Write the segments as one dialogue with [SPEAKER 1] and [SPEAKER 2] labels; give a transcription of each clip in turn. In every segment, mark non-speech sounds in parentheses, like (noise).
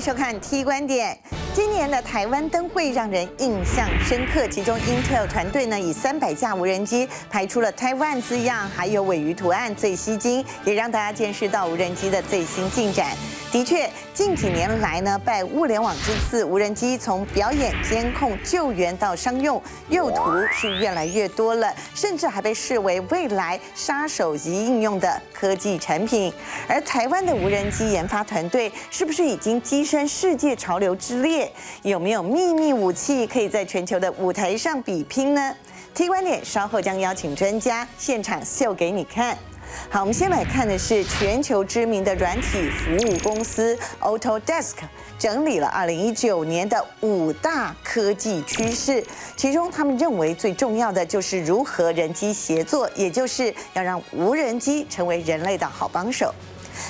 [SPEAKER 1] 收看 T 观点。今年的台湾灯会让人印象深刻，其中 Intel 团队呢以三百架无人机排出了台湾字样，还有尾鱼图案最吸睛，也让大家见识到无人机的最新进展。的确，近几年来呢，拜物联网之赐，无人机从表演、监控、救援到商用用途是越来越多了，甚至还被视为未来杀手级应用的科技产品。而台湾的无人机研发团队是不是已经跻身世界潮流之列？有没有秘密武器可以在全球的舞台上比拼呢？T 观点稍后将邀请专家现场秀给你看。好，我们先来看的是全球知名的软体服务公司 Autodesk 整理了2019年的五大科技趋势，其中他们认为最重要的就是如何人机协作，也就是要让无人机成为人类的好帮手。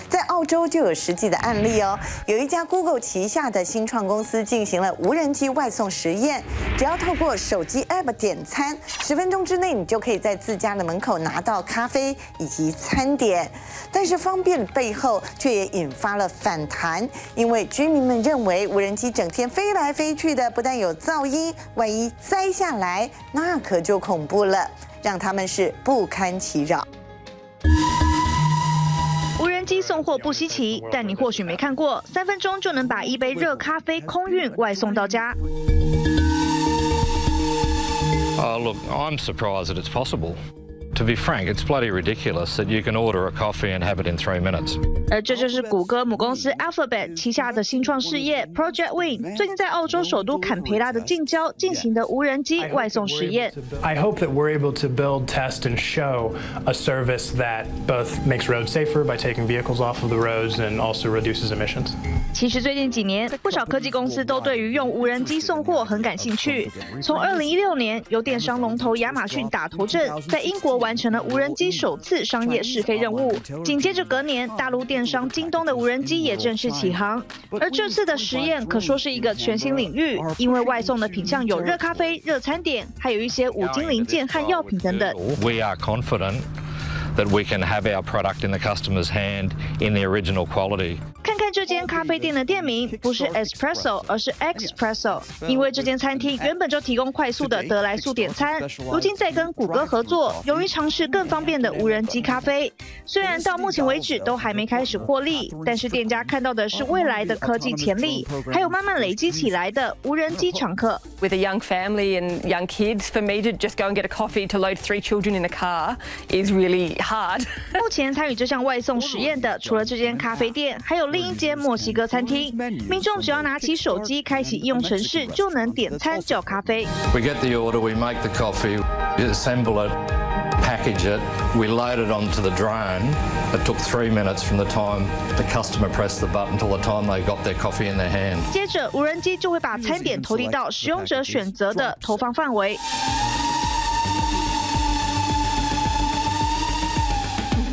[SPEAKER 1] 在澳洲就有实际的案例哦，有一家 Google 旗下的新创公司进行了无人机外送实验，只要透过手机 App 点餐，十分钟之内你就可以在自家的门口拿到咖啡以及餐点。但是方便背后却也引发了反弹，因为居民们认为无人机整天飞来飞去的，不但有噪音，万一栽下来那可就恐怖了，让他们是不堪其扰。
[SPEAKER 2] 机送货不稀奇，但你或许没看过，三分钟就能把一杯热咖啡空运外送到家。
[SPEAKER 3] Oh, look, I'm surprised that it's possible. To be frank, it's bloody ridiculous that you can order a coffee and have it in three minutes.
[SPEAKER 2] 而这就是谷歌母公司 Alphabet 旗下的新创事业 Project Wing 最近在澳洲首都坎培拉的近郊进行的无人机外送实验。
[SPEAKER 4] I hope that we're able to build, test, and show a service that both makes roads safer by taking vehicles off of the roads and also reduces emissions.
[SPEAKER 2] 其实最近几年，不少科技公司都对于用无人机送货很感兴趣。从2016年，由电商龙头亚马逊打头阵，在英国完 成了无人机首次商业试飞任务。紧接着隔年，大陆电商京东的无人机也正式起航。而这次的实验可说是一个全新领域，因为外送的品项有热咖啡、热餐点，还有一些五金零件和药品等等。
[SPEAKER 3] We are confident that we can have our product in the customer's hand in the original quality.
[SPEAKER 2] 这间咖啡店的店名，不是 Espresso，而是 Expresso，因为这间餐厅原本就提供快速的得来速点餐，如今在跟谷歌合作，由于尝试更方便的无人机咖啡。虽然到目前为止都还没开始获利，但是店家看到的是未来的科技潜力，还有慢慢累积起来的无人机常客。
[SPEAKER 5] With a young family and young kids, for me to just go and get a coffee to load three children in a car is really hard.
[SPEAKER 2] 目前参与这项外送实验的，除了这间咖啡店，还有另一间墨西哥餐厅。民众只要拿起手机，开启应用程式，就能点餐叫咖啡。
[SPEAKER 3] We get the order, we make the coffee, we assemble it, package it, we load it onto the drone. It took three minutes from the time the customer pressed the button till the time they got their coffee in their hand.
[SPEAKER 2] 接着，无人机就会把餐点投递到使用者选择的投放范围。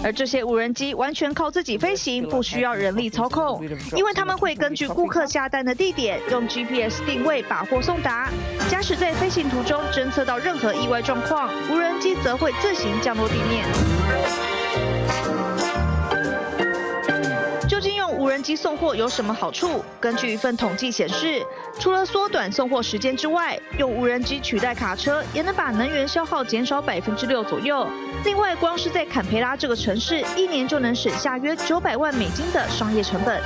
[SPEAKER 2] 而这些无人机完全靠自己飞行，不需要人力操控，因为他们会根据顾客下单的地点，用 GPS 定位把货送达。假使在飞行途中侦测到任何意外状况，无人机则会自行降落地面。无人机送货有什么好处？根据一份统计显示，除了缩短送货时间之外，用无人机取代卡车也能把能源消耗减少百分之六左右。另外，光是在坎培拉这个城市，一年就能省下约九百万美金的商业成本。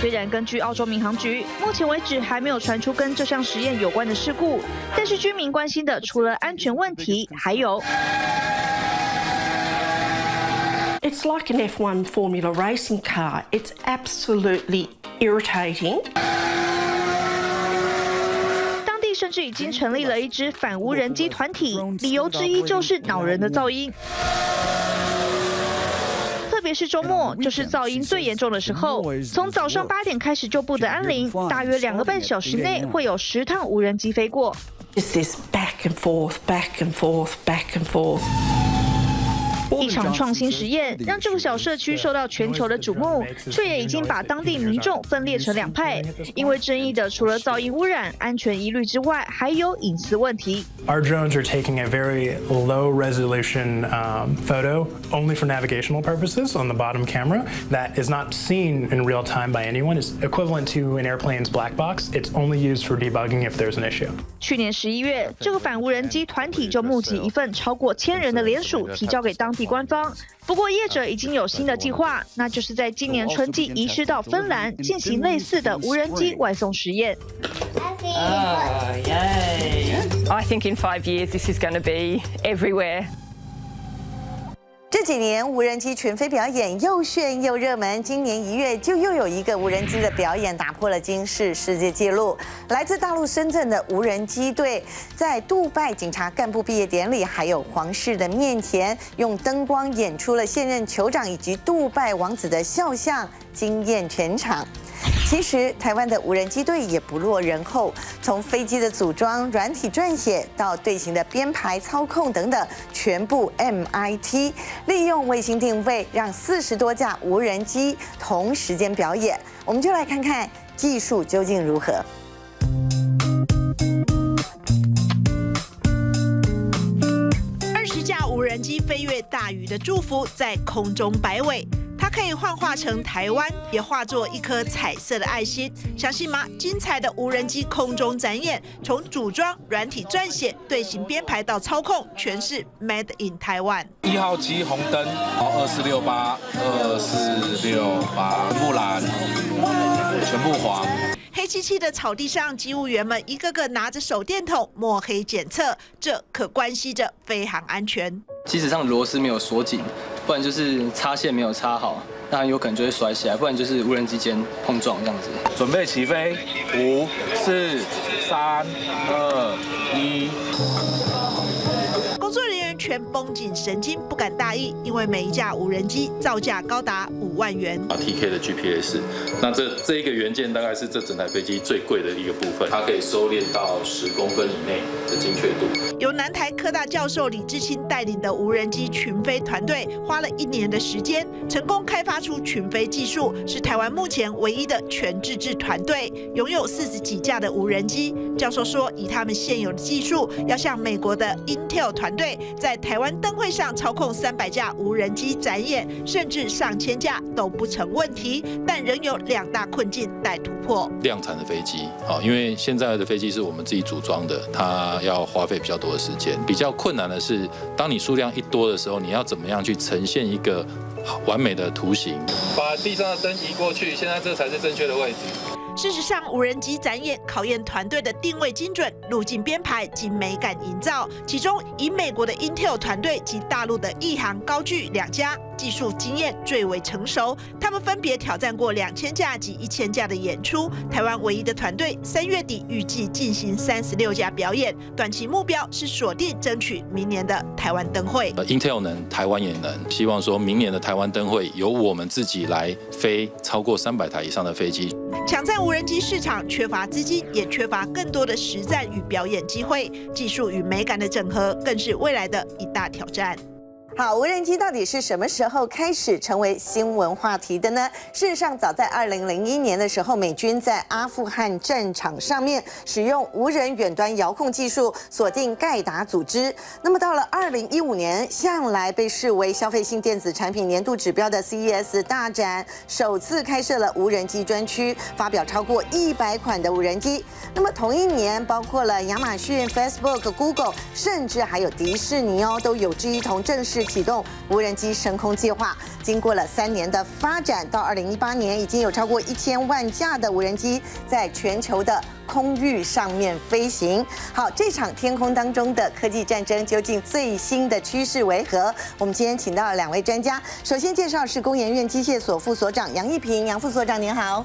[SPEAKER 2] 虽然根据澳洲民航局，目前为止还没有传出跟这项实验有关的事故，但是居民关心的除了安全问题，还有。
[SPEAKER 6] It's like an F1 Formula racing car. It's absolutely irritating.
[SPEAKER 2] 当地甚至已经成立了一支反无人机团体，理由之一就是恼人的噪音。特别是周末，就是噪音最严重的时候。从早上八点开始就不得安宁，大约两个半小时内会有十趟无人机飞过。
[SPEAKER 6] This back and forth, back and forth, back and forth.
[SPEAKER 2] 一场创新实验让这个小社区受到全球的瞩目，却也已经把当地民众分裂成两派。因为争议的除了噪音污染、安全疑虑之外，还有隐私问题。
[SPEAKER 4] Our drones are taking a very low resolution um, photo only for navigational purposes on the bottom camera that is not seen in real time by anyone. It's equivalent to an airplane's black box. It's only used for debugging if there's an issue.
[SPEAKER 2] 去年十一月，这个反无人机团体就募集一份超过千人的联署，提交给当地 官方。不过业者已经有新的计划，那就是在今年春季移师到芬兰进行类似的无人机外送实验。
[SPEAKER 5] I think in five years this is going to be everywhere.
[SPEAKER 1] 这几年无人机群飞表演又炫又热门，今年一月就又有一个无人机的表演打破了金氏世界纪录。来自大陆深圳的无人机队，在杜拜警察干部毕业典礼还有皇室的面前，用灯光演出了现任酋长以及杜拜王子的肖像，惊艳全场。其实，台湾的无人机队也不落人后，从飞机的组装、软体撰写到队形的编排、操控等等，全部 MIT 利用卫星定位，让四十多架无人机同时间表演。我们就来看看技术究竟如何。
[SPEAKER 7] 二十架无人机飞越大雨的祝福，在空中摆尾。它可以幻化成台湾，也化作一颗彩色的爱心。相信吗？精彩的无人机空中展演，从组装、软体撰写、队形编排到操控，全是 Made in Taiwan。
[SPEAKER 8] 一号机红灯，好，二四六八，二四六八，全部蓝，全部黄。
[SPEAKER 7] 黑漆漆的草地上，机务员们一个个拿着手电筒抹黑检测，这可关系着飞行安全。
[SPEAKER 9] 机子上螺丝没有锁紧。不然就是插线没有插好，那有可能就会甩起来；不然就是无人机间碰撞这样子。
[SPEAKER 8] 准备起飞，五、四、三、二、
[SPEAKER 7] 绷紧神经，不敢大意，因为每一架无人机造价高达五万元。
[SPEAKER 10] 啊，TK 的 GPS，那这这一个元件大概是这整台飞机最贵的一个部分，它可以收敛到十公分以内的精确度。
[SPEAKER 7] 由南台科大教授李志清带领的无人机群飞团队，花了一年的时间，成功开发出群飞技术，是台湾目前唯一的全自制团队，拥有四十几架的无人机。教授说，以他们现有的技术，要像美国的 Intel 团队。在台湾灯会上操控三百架无人机展演，甚至上千架都不成问题，但仍有两大困境待突破。
[SPEAKER 10] 量产的飞机，好，因为现在的飞机是我们自己组装的，它要花费比较多的时间。比较困难的是，当你数量一多的时候，你要怎么样去呈现一个完美的图形？
[SPEAKER 8] 把地上的灯移过去，现在这才是正确的位置。
[SPEAKER 7] 事实上，无人机展演考验团队的定位精准、路径编排及美感营造。其中，以美国的 Intel 团队及大陆的亿航高聚两家。技术经验最为成熟，他们分别挑战过两千架及一千架的演出。台湾唯一的团队三月底预计进行三十六架表演，短期目标是锁定争取明年的台湾灯会。
[SPEAKER 10] Intel 能，台湾也能，希望说明年的台湾灯会由我们自己来飞超过三百台以上的飞机。
[SPEAKER 7] 抢占无人机市场，缺乏资金，也缺乏更多的实战与表演机会，技术与美感的整合更是未来的一大挑战。
[SPEAKER 1] 好，无人机到底是什么时候开始成为新闻话题的呢？事实上，早在二零零一年的时候，美军在阿富汗战场上面使用无人远端遥控技术锁定盖达组织。那么到了二零一五年，向来被视为消费性电子产品年度指标的 CES 大展，首次开设了无人机专区，发表超过一百款的无人机。那么同一年，包括了亚马逊、Facebook、Google，甚至还有迪士尼哦，都有志一同正式。启动无人机升空计划，经过了三年的发展，到二零一八年，已经有超过一千万架的无人机在全球的空域上面飞行。好，这场天空当中的科技战争，究竟最新的趋势为何？我们今天请到了两位专家，首先介绍是工研院机械所副所长杨一平，杨副所长您好。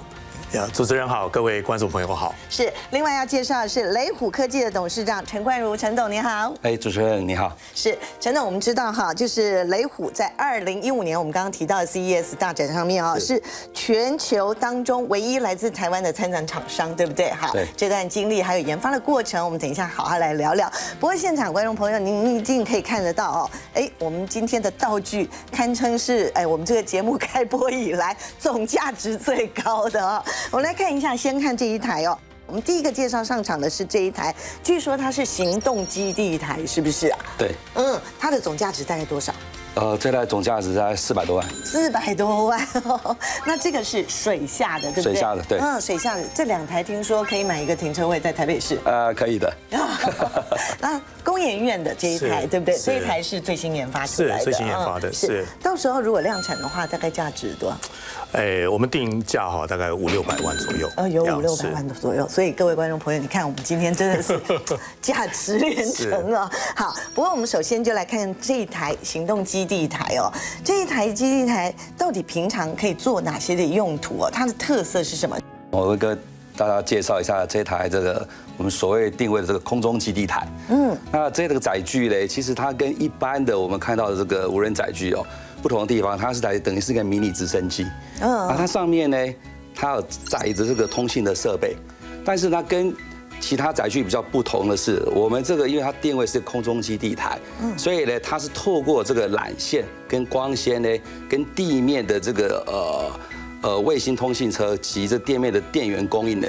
[SPEAKER 11] 呀，主持人好，各位观众朋友好。
[SPEAKER 1] 是，另外要介绍的是雷虎科技的董事长陈冠如，陈董你好。
[SPEAKER 12] 哎，主持人你好。
[SPEAKER 1] 是，陈董，我们知道哈，就是雷虎在二零一五年我们刚刚提到的 CES 大展上面啊，是全球当中唯一来自台湾的参展厂商，对不对？好，这段经历还有研发的过程，我们等一下好好来聊聊。不过现场观众朋友，您一定可以看得到哦，哎，我们今天的道具堪称是哎，我们这个节目开播以来总价值最高的哦。我们来看一下，先看这一台哦。我们第一个介绍上场的是这一台，据说它是行动基地台，是不是啊？
[SPEAKER 12] 对。
[SPEAKER 1] 嗯，它的总价值大概多少？
[SPEAKER 12] 呃，这台总价值在四百多万。
[SPEAKER 1] 四百多万，(laughs) 那这个是水下的，对不对？
[SPEAKER 12] 水下的，对。
[SPEAKER 1] 嗯，水下的这两台听说可以买一个停车位在台北市。
[SPEAKER 12] 呃，可以的。(laughs)
[SPEAKER 1] 那工研院的这一台，对不对？这一台是最新研发出来的。
[SPEAKER 11] 是最新研发的，是。
[SPEAKER 1] 到时候如果量产的话，大概价值多少？
[SPEAKER 11] 哎，我们定价哈，大概五六百万左右。
[SPEAKER 1] 呃，有五六百万的左右。所以各位观众朋友，你看我们今天真的是 (laughs) 价值连城啊！好，不过我们首先就来看这一台行动基地台哦。这一台基地台到底平常可以做哪些的用途哦？它的特色是什么？
[SPEAKER 12] 我会跟大家介绍一下这台这个我们所谓定位的这个空中基地台。嗯，那这个载具嘞，其实它跟一般的我们看到的这个无人载具哦。不同的地方，它是台等于是个迷你直升机，嗯，啊，它上面呢，它有载着这个通信的设备，但是它跟其他载具比较不同的是，我们这个因为它定位是空中基地台，嗯，所以呢，它是透过这个缆线跟光纤呢，跟地面的这个呃呃卫星通信车及这店面的电源供应呢，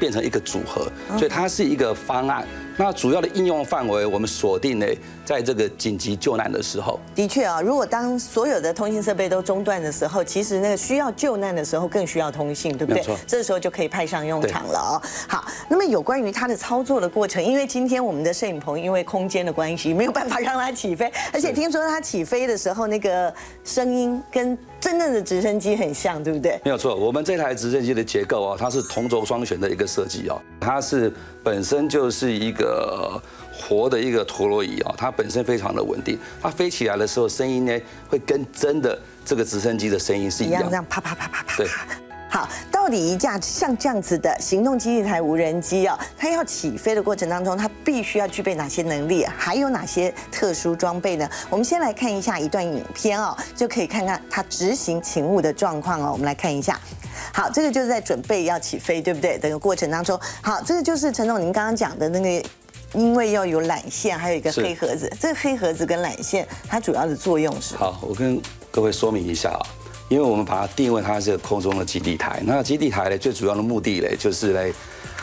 [SPEAKER 12] 变成一个组合，所以它是一个方案。那主要的应用范围，我们锁定呢，在这个紧急救难的时候。
[SPEAKER 1] 的确啊，如果当所有的通信设备都中断的时候，其实那个需要救难的时候更需要通信，对不对？这时候就可以派上用场了哦。好，那么有关于它的操作的过程，因为今天我们的摄影棚因为空间的关系，没有办法让它起飞，而且听说它起飞的时候那个声音跟真正的直升机很像，对不对？
[SPEAKER 12] 没有错，我们这台直升机的结构啊，它是同轴双旋的一个设计哦，它是本身就是一个。呃，活的一个陀螺仪啊，它本身非常的稳定，它飞起来的时候声音呢，会跟真的这个直升机的声音是一样，
[SPEAKER 1] 这样啪啪啪啪啪。
[SPEAKER 12] 对。
[SPEAKER 1] 好，到底一架像这样子的行动基地台无人机啊，它要起飞的过程当中，它必须要具备哪些能力？还有哪些特殊装备呢？我们先来看一下一段影片哦，就可以看看它执行勤务的状况哦。我们来看一下。好，这个就是在准备要起飞，对不对？整个过程当中，好，这个就是陈总您刚刚讲的那个，因为要有缆线，还有一个黑盒子。这个黑盒子跟缆线，它主要的作用是？
[SPEAKER 12] 好，我跟各位说明一下啊。因为我们把它定位它是空中的基地台，那基地台呢最主要的目的呢就是来，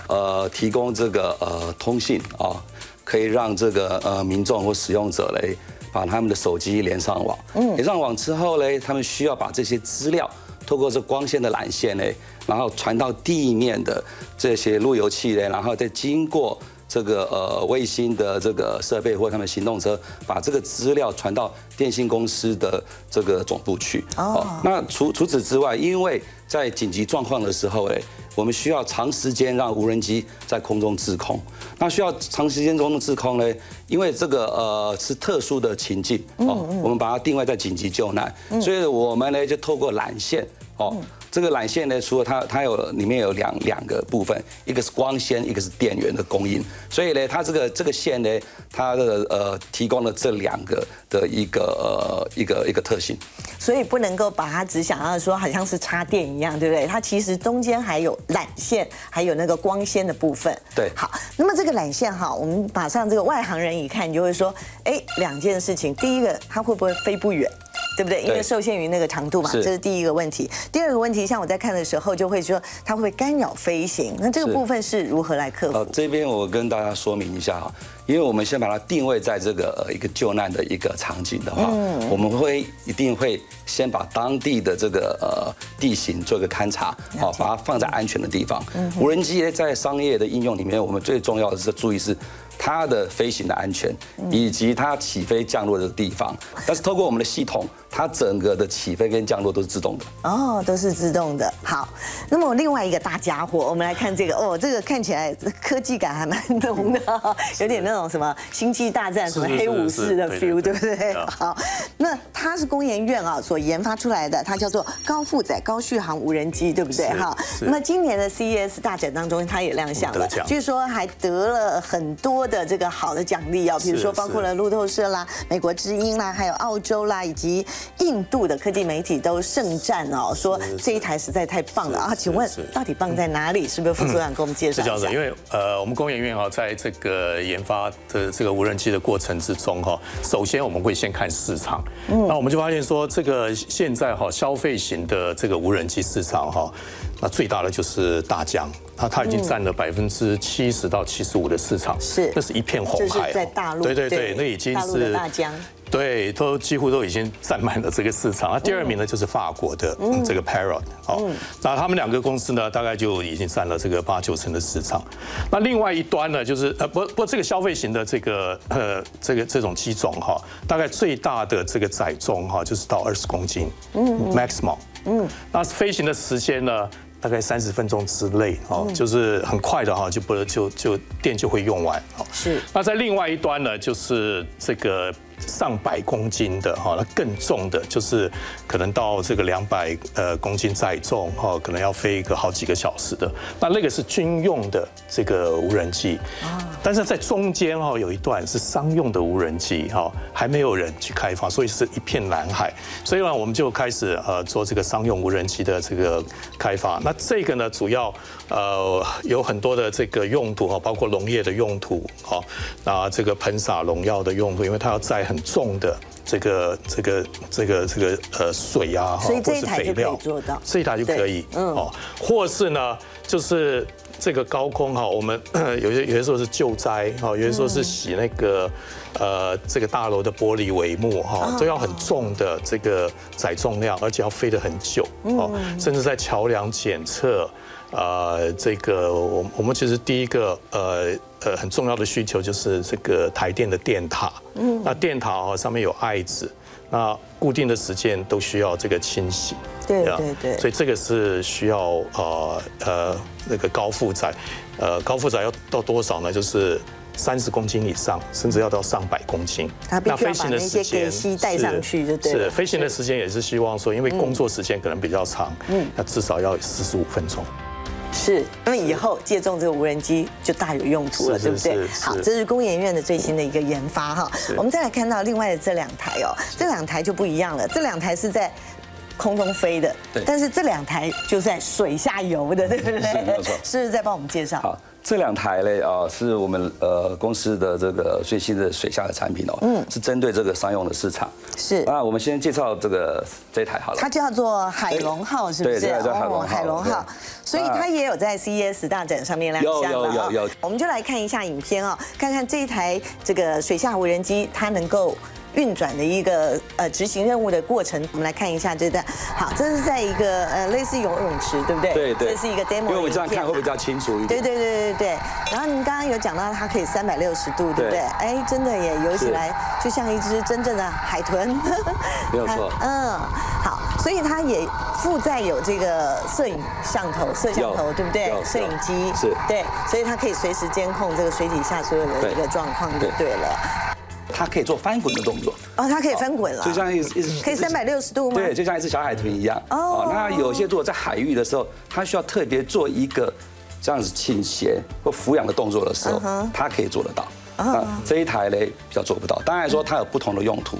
[SPEAKER 12] 呃，提供这个呃通信啊，可以让这个呃民众或使用者嘞把他们的手机连上网，嗯，连上网之后嘞，他们需要把这些资料透过这光纤的缆线呢，然后传到地面的这些路由器嘞，然后再经过。这个呃卫星的这个设备或他们行动车，把这个资料传到电信公司的这个总部去。哦，那除除此之外，因为在紧急状况的时候，哎，我们需要长时间让无人机在空中滞空。那需要长时间中的滞空呢？因为这个呃是特殊的情境哦，我们把它定位在紧急救难，所以我们呢就透过缆线哦。这个缆线呢，除了它，它有里面有两两个部分，一个是光纤，一个是电源的供应。所以呢，它这个这个线呢，它的呃提供了这两个的一个呃一个一个特性。
[SPEAKER 1] 所以不能够把它只想要说好像是插电一样，对不对？它其实中间还有缆线，还有那个光纤的部分。
[SPEAKER 12] 对。
[SPEAKER 1] 好，那么这个缆线哈，我们马上这个外行人一看，你就会说，哎，两件事情，第一个它会不会飞不远？对不对？因为受限于那个长度嘛，这是第一个问题。第二个问题，像我在看的时候，就会说它会不会干扰飞行？那这个部分是如何来克服？
[SPEAKER 12] 这边我跟大家说明一下哈，因为我们先把它定位在这个一个救难的一个场景的话，我们会一定会先把当地的这个呃地形做一个勘察，好，把它放在安全的地方。无人机在商业的应用里面，我们最重要的是注意是。它的飞行的安全，以及它起飞降落的地方，但是透过我们的系统，它整个的起飞跟降落都是自动的。
[SPEAKER 1] 哦，都是自动的。好，那么另外一个大家伙，我们来看这个哦，这个看起来科技感还蛮浓的，(laughs) 有点那那种什么星际大战、什么黑武士的 feel，对不对？好，那它是工研院啊所研发出来的，它叫做高负载高续航无人机，对不对？哈，那么今年的 CES 大展当中，它也亮相了，据说还得了很多的这个好的奖励啊，比如说包括了路透社啦、美国之音啦，还有澳洲啦以及印度的科技媒体都盛赞哦，说这一台实在太棒了。啊！请问到底棒在哪里？是不是副所长给我们介绍是这样子？
[SPEAKER 11] 因为呃，我们工研院哈，在这个研发的这个无人机的过程之中哈，首先我们会先看市场，那我们就发现说，这个现在哈消费型的这个无人机市场哈，那最大的就是大疆，它它已经占了百分之七十到七十五的市场，
[SPEAKER 1] 是，
[SPEAKER 11] 那是一片红海，
[SPEAKER 1] 在大陆，
[SPEAKER 11] 对对对，那已经是
[SPEAKER 1] 大疆。
[SPEAKER 11] 对，都几乎都已经占满了这个市场。那第二名呢，就是法国的这个 Parrot，哦，那他们两个公司呢，大概就已经占了这个八九成的市场。那另外一端呢，就是呃，不不，这个消费型的这个呃这个这种机种哈，大概最大的这个载重哈，就是到二十公斤，嗯，maximum，嗯，那飞行的时间呢，大概三十分钟之内，哦，就是很快的哈，就不就就电就会用完，
[SPEAKER 1] 哦，是。
[SPEAKER 11] 那在另外一端呢，就是这个。上百公斤的哈，那更重的，就是可能到这个两百呃公斤载重哈，可能要飞一个好几个小时的。那那个是军用的这个无人机啊，但是在中间哈有一段是商用的无人机哈，还没有人去开发，所以是一片蓝海。所以呢，我们就开始呃做这个商用无人机的这个开发。那这个呢，主要呃有很多的这个用途哈，包括农业的用途哈，那这个喷洒农药的用途，因为它要载。很重的这个这个这个这个呃水啊，
[SPEAKER 1] 所以这一台就可以做到，
[SPEAKER 11] 这一台就可以，嗯哦，或是呢，就是这个高空哈，我们 (coughs) 有些有些时候是救灾哈，有些时候是洗那个呃这个大楼的玻璃帷幕哈，都要很重的这个载重量，而且要飞得很久哦，甚至在桥梁检测。呃，这个我我们其实第一个呃呃很重要的需求就是这个台电的电塔，嗯，那电塔哦上面有爱子，那固定的时间都需要这个清洗，
[SPEAKER 1] 对对对，
[SPEAKER 11] 所以这个是需要呃呃那个高负载，呃高负载要到多少呢？就是三十公斤以上，甚至要到上百公斤。
[SPEAKER 1] 那飞行的时间带上去就对。
[SPEAKER 11] 是飞行的时间也是希望说，因为工作时间可能比较长，嗯，那至少要四十五分钟。
[SPEAKER 1] 是，那么以后借重这个无人机就大有用途了，对不对？好，这是工研院的最新的一个研发哈。我们再来看到另外的这两台哦，这两台就不一样了，这两台是在空中飞的，但是这两台就在水下游的，对不对？(laughs)
[SPEAKER 12] 是没错。(laughs)
[SPEAKER 1] 是不是在帮我们介绍？
[SPEAKER 12] 这两台嘞啊，是我们呃公司的这个最新的水下的产品哦，嗯，是针对这个商用的市场。
[SPEAKER 1] 是
[SPEAKER 12] 啊，我们先介绍这个这台好了。
[SPEAKER 1] 它叫做海龙号，是不是？
[SPEAKER 12] 对，叫海龙号。
[SPEAKER 1] 海龙号，所以它也有在 CES 大展上面亮相
[SPEAKER 12] 有有有有。
[SPEAKER 1] 我们就来看一下影片哦，看看这一台这个水下无人机它能够。运转的一个呃执行任务的过程，我们来看一下这段。好，这是在一个呃类似游泳池，对不对？
[SPEAKER 12] 对对。
[SPEAKER 1] 这是一个 demo
[SPEAKER 12] 因为我这样看会比较清楚一点。
[SPEAKER 1] 对对对对对。然后您刚刚有讲到它可以三百六十度，对不对？哎，真的也游起来就像一只真正的海豚。(laughs)
[SPEAKER 12] 没有错。(laughs)
[SPEAKER 1] 嗯，好，所以它也附带有这个摄影像头、摄像头，对不对？摄影机
[SPEAKER 12] 是。
[SPEAKER 1] 对，所以它可以随时监控这个水底下所有的一个状况，就对了。
[SPEAKER 12] 它可以做翻滚的动作
[SPEAKER 1] 哦，它可以翻滚了，
[SPEAKER 12] 就像一一
[SPEAKER 1] 可以三百六十度吗？
[SPEAKER 12] 对，就像一只小海豚一样哦。那有些如果在海域的时候，它需要特别做一个这样子倾斜或俯仰的动作的时候，它可以做得到。啊这一台嘞比较做不到。当然说它有不同的用途，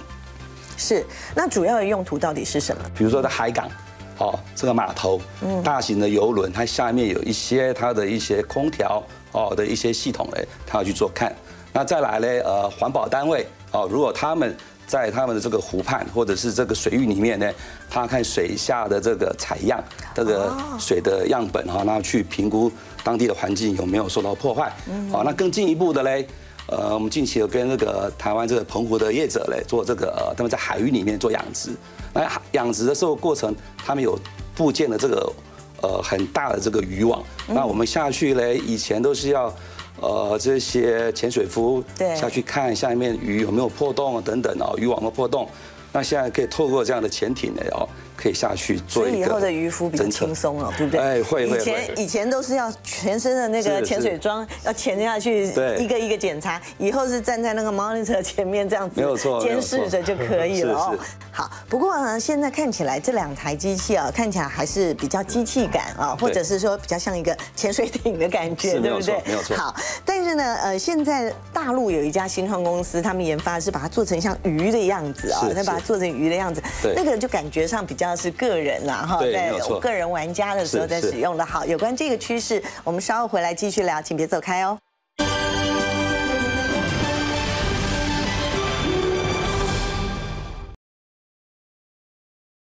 [SPEAKER 1] 是那主要的用途到底是什么？
[SPEAKER 12] 比如说在海港哦，这个码头，嗯，大型的游轮，它下面有一些它的一些空调哦的一些系统嘞，它要去做看。那再来呢？呃，环保单位哦，如果他们在他们的这个湖畔或者是这个水域里面呢，他看水下的这个采样，这个水的样本哈，那去评估当地的环境有没有受到破坏。好，那更进一步的嘞，呃，我们近期有跟那个台湾这个澎湖的业者嘞做这个，他们在海域里面做养殖。那养殖的时候过程，他们有部件的这个呃很大的这个渔网。那我们下去嘞，以前都是要。呃，这些潜水夫下去看下面鱼有没有破洞啊，等等哦，渔网有没有破洞？那现在可以透过这样的潜艇呢，哦，可以下去做一个。
[SPEAKER 1] 所以以后的渔夫比较轻松了，对不对？
[SPEAKER 12] 哎，会会
[SPEAKER 1] 以前以前都是要全身的那个潜水装要潜下去，一个一个检查，以后是站在那个 monitor 前面这样子，
[SPEAKER 12] 没有错，
[SPEAKER 1] 监视着就可以了哦。好，不过呢，现在看起来这两台机器啊，看起来还是比较机器感啊，或者是说比较像一个潜水艇的感觉，对不对？
[SPEAKER 12] 没有错。
[SPEAKER 1] 好，但是呢，呃，现在大陆有一家新创公司，他们研发是把它做成像鱼的样子啊，再把它做成鱼的样子，那个就感觉上比较是个人啦哈，
[SPEAKER 12] 在
[SPEAKER 1] 个人玩家的时候在使用的。好，有关这个趋势，我们稍后回来继续聊，请别走开哦。